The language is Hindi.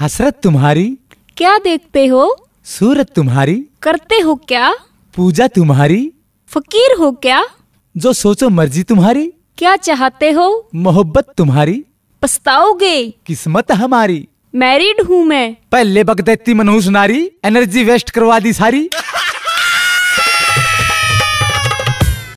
हसरत तुम्हारी? क्या देखते हो? सूरत तुम्हारी? करते हो क्या? पूजा तुम्हारी? फकीर हो क्या? जो सोचो मर्ज़ी तुम्हारी? क्या चाहते हो? मोहब्बत तुम्हारी? पछताओगे? किस्मत हमारी? मैरिड हूँ मैं। पहले बक देती मनहूस नारी एनर्जी वेस्ट करवा दी सारी।